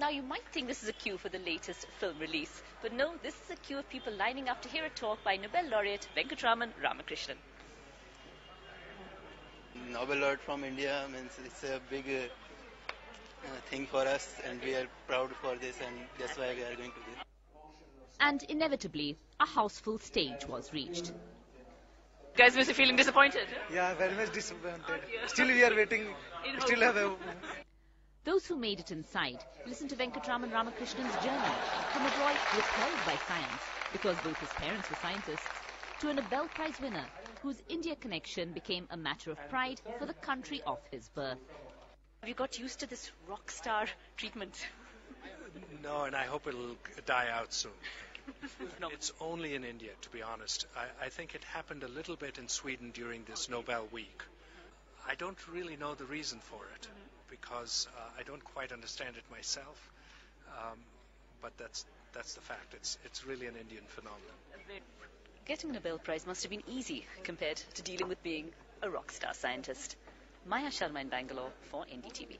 Now, you might think this is a queue for the latest film release, but no, this is a queue of people lining up to hear a talk by Nobel laureate Venkatraman Ramakrishnan. Nobel laureate from India means it's a big uh, uh, thing for us, and we are proud for this, and that's why we are going to this. And inevitably, a houseful stage was reached. You guys must be feeling disappointed. Yeah, very much disappointed. Still, we are waiting. Still have a. Those who made it inside listened to Venkatraman Ramakrishnan's journey from a boy repelled by science because both his parents were scientists to a Nobel Prize winner whose India connection became a matter of pride for the country of his birth. Have you got used to this rock star treatment? No, and I hope it'll die out soon. It's only in India, to be honest. I, I, think it happened a little bit in Sweden during this Nobel week. I don't really know the reason for it because uh, I don't quite understand it myself. Um, but that's that's the fact. It's it's really an Indian phenomenon. Getting a Nobel Prize must have been easy compared to dealing with being a rock star scientist. Maya Sharma in Bangalore for NDTV.